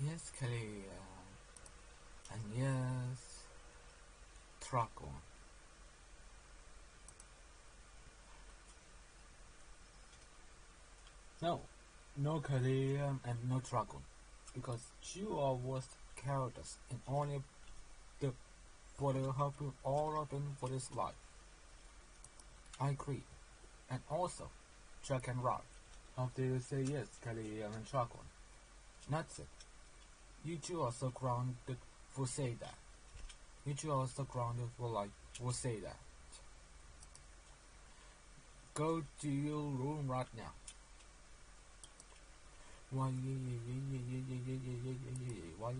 Yes, Galeem. Uh, and yes, Dharkon. No, no Galeem um, and no Dharkon, because you are worst characters and only the the help you all of them for this life. I agree. And also, Jack and Rock. After you say yes, Galeem and Dharkon. That's it. You two are so grounded for say that. You two are so grounded for like will say that. Go to your room right now. Why why